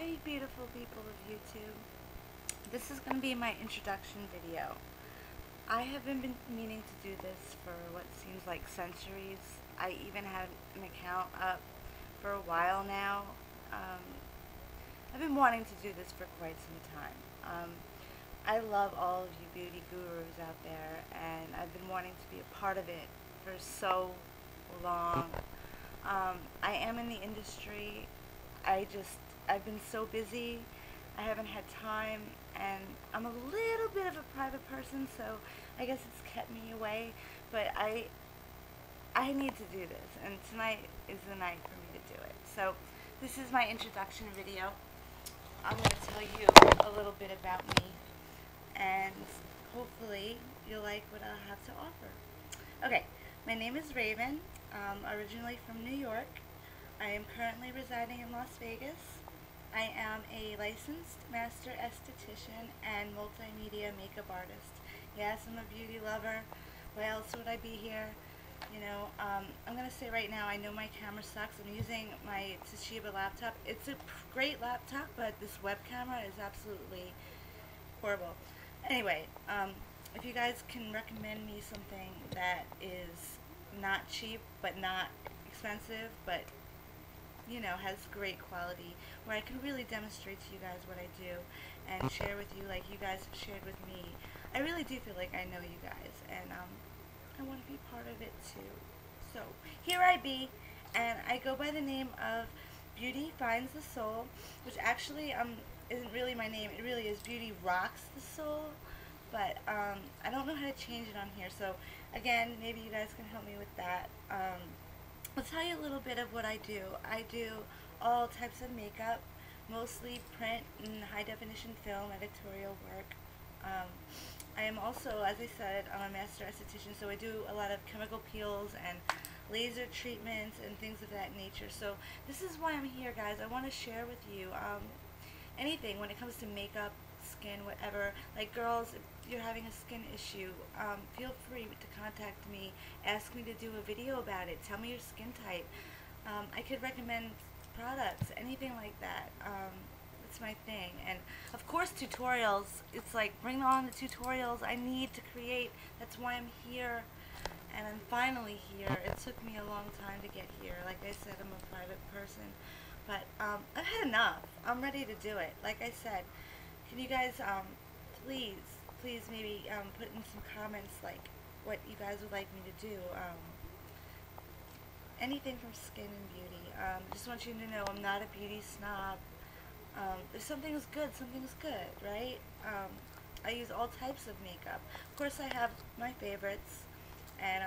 Hi beautiful people of YouTube. This is going to be my introduction video. I have been meaning to do this for what seems like centuries. I even had an account up for a while now. Um, I've been wanting to do this for quite some time. Um, I love all of you beauty gurus out there and I've been wanting to be a part of it for so long. Um, I am in the industry. I just I've been so busy. I haven't had time and I'm a little bit of a private person so I guess it's kept me away but I I need to do this and tonight is the night for me to do it. So this is my introduction video. I'm going to tell you a little bit about me and hopefully you'll like what I'll have to offer. Okay, my name is Raven, um, originally from New York. I am currently residing in Las Vegas. I am a licensed master esthetician and multimedia makeup artist. Yes, I'm a beauty lover. Why else would I be here? You know, um, I'm going to say right now, I know my camera sucks. I'm using my Toshiba laptop. It's a great laptop, but this web camera is absolutely horrible. Anyway, um, if you guys can recommend me something that is not cheap, but not expensive, but you know, has great quality, where I can really demonstrate to you guys what I do and share with you like you guys have shared with me. I really do feel like I know you guys, and um, I want to be part of it too. So, here I be, and I go by the name of Beauty Finds the Soul, which actually um, isn't really my name. It really is Beauty Rocks the Soul, but um, I don't know how to change it on here. So, again, maybe you guys can help me with that. Um, I'll tell you a little bit of what I do. I do all types of makeup, mostly print and high definition film editorial work. Um, I am also, as I said, I'm a master esthetician, so I do a lot of chemical peels and laser treatments and things of that nature. So this is why I'm here, guys. I want to share with you um, anything when it comes to makeup, skin, whatever. Like girls, if you're having a skin issue, um, feel free to contact me. Ask me to do a video about it. Tell me your skin type. Um, I could recommend products, anything like that. Um, it's my thing. And of course tutorials. It's like bring on the tutorials. I need to create. That's why I'm here. And I'm finally here. It took me a long time to get here. Like I said, I'm a private person. But um, I've had enough. I'm ready to do it. Like I said, can you guys, um, please, please maybe um, put in some comments like what you guys would like me to do. Um, anything from skin and beauty. Um, just want you to know I'm not a beauty snob. Um, if something is good, something is good, right? I use all types of makeup. Of course, I have my favorites, and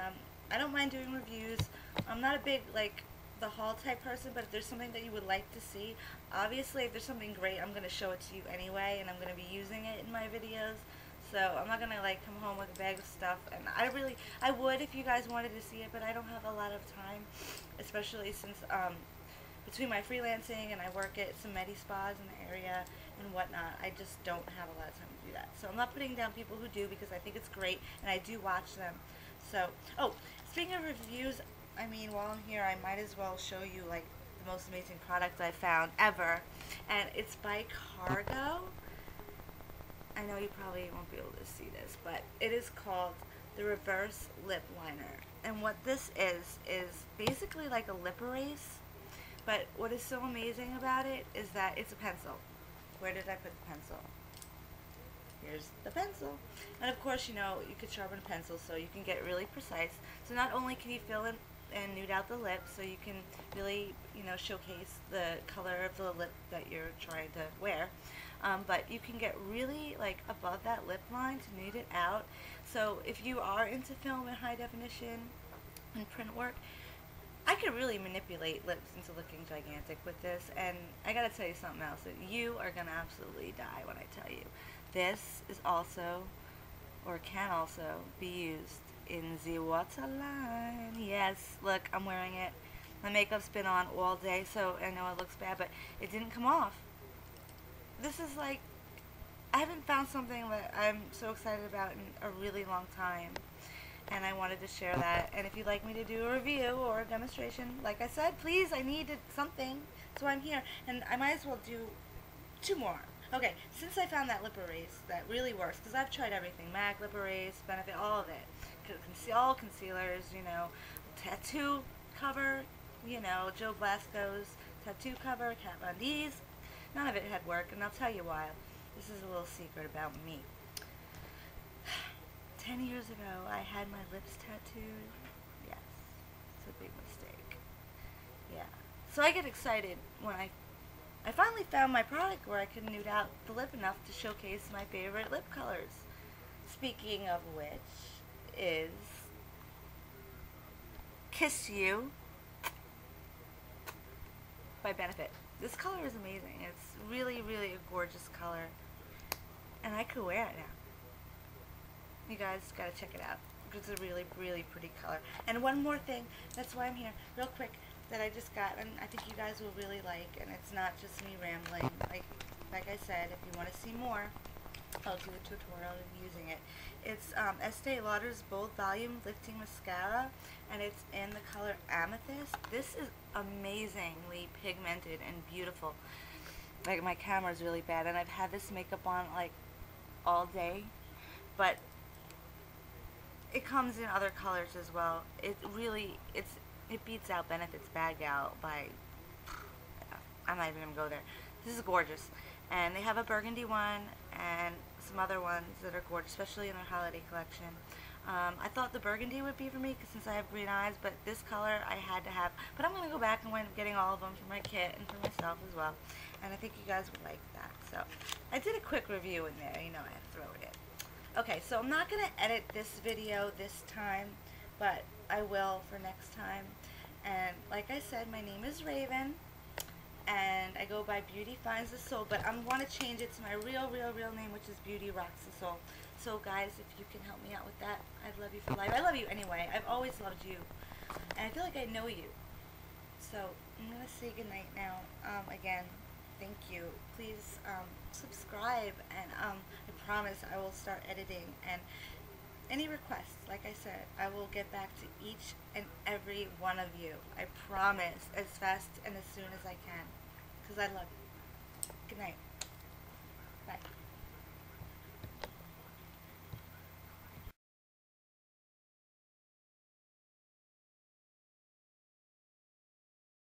I don't mind doing reviews. I'm not a big like the haul type person, but if there's something that you would like to see, obviously if there's something great, I'm going to show it to you anyway, and I'm going to be using it in my videos. So I'm not going to like come home with a bag of stuff, and I really, I would if you guys wanted to see it, but I don't have a lot of time, especially since um, between my freelancing and I work at some med spas in the area and whatnot, I just don't have a lot of time to do that. So I'm not putting down people who do because I think it's great, and I do watch them. So, oh, speaking of reviews, I mean, while I'm here, I might as well show you, like, the most amazing product I found ever. And it's by Cargo. I know you probably won't be able to see this, but it is called the Reverse Lip Liner. And what this is, is basically like a lip erase. But what is so amazing about it is that it's a pencil. Where did I put the pencil? Here's the pencil. And of course, you know, you could sharpen a pencil so you can get really precise. So not only can you fill in and nude out the lips so you can really, you know, showcase the color of the lip that you're trying to wear. Um, but you can get really like above that lip line to nude it out. So if you are into film and high definition and print work, I could really manipulate lips into looking gigantic with this. And I gotta tell you something else. That you are gonna absolutely die when I tell you. This is also, or can also, be used in the waterline. Yes, look, I'm wearing it. My makeup's been on all day, so I know it looks bad, but it didn't come off. This is like, I haven't found something that I'm so excited about in a really long time. And I wanted to share that. And if you'd like me to do a review or a demonstration, like I said, please, I needed something. So I'm here. And I might as well do two more. Okay, since I found that lip erase that really works, because I've tried everything, MAC lip erase, Benefit, all of it. Conceal, concealers, you know, tattoo cover, you know, Joe Blasco's tattoo cover, Kat Von D's. None of it had worked, and I'll tell you why. This is a little secret about me. Ten years ago, I had my lips tattooed. Yes, it's a big mistake. Yeah. So I get excited when I I finally found my product where I could nude out the lip enough to showcase my favorite lip colors. Speaking of which is Kiss You by Benefit. This color is amazing. It's really, really a gorgeous color. And I could wear it now. You guys gotta check it out. It's a really, really pretty color. And one more thing, that's why I'm here, real quick, that I just got, and I think you guys will really like, and it's not just me rambling. Like, like I said, if you want to see more, I'll do a tutorial of using it. It's um, Estee Lauder's Bold Volume Lifting Mascara, and it's in the color Amethyst. This is amazingly pigmented and beautiful. Like, my camera's really bad, and I've had this makeup on, like, all day, but it comes in other colors as well. It really, it's it beats out Benefit's Bad Gal by, I'm not even going to go there. This is gorgeous. And they have a burgundy one and some other ones that are gorgeous, especially in their holiday collection. Um, I thought the burgundy would be for me because since I have green eyes, but this color I had to have. But I'm going to go back and wind up getting all of them for my kit and for myself as well. And I think you guys would like that. So I did a quick review in there. You know, I had to throw it in. Okay, so I'm not going to edit this video this time, but I will for next time. And like I said, my name is Raven, I go by Beauty Finds the Soul, but I'm want to change it to my real, real, real name, which is Beauty Rocks the Soul. So guys, if you can help me out with that, I'd love you for life. I love you anyway. I've always loved you, and I feel like I know you. So I'm gonna say goodnight now. Um, again, thank you. Please um, subscribe, and um, I promise I will start editing and any requests, like I said, I will get back to each and every one of you. I promise, as fast and as soon as I can. Because I love you. Good night. Bye.